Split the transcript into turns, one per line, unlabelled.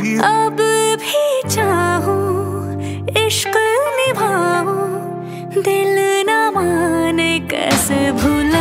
अब भी चाहूँ इश्क निभाऊं दिल न माने कैसे भूला